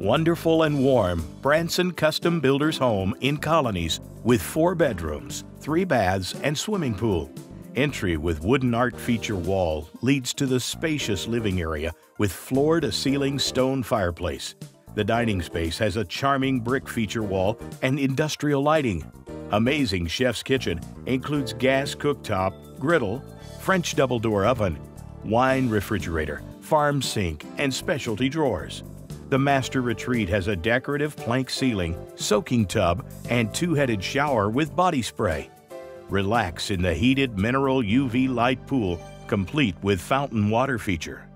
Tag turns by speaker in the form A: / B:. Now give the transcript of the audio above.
A: Wonderful and warm, Branson Custom Builders Home in Colonies with four bedrooms, three baths, and swimming pool. Entry with wooden art feature wall leads to the spacious living area with floor to ceiling stone fireplace. The dining space has a charming brick feature wall and industrial lighting. Amazing Chef's Kitchen includes gas cooktop, griddle, French double door oven, wine refrigerator, farm sink, and specialty drawers. The master retreat has a decorative plank ceiling, soaking tub, and two headed shower with body spray. Relax in the heated mineral UV light pool, complete with fountain water feature.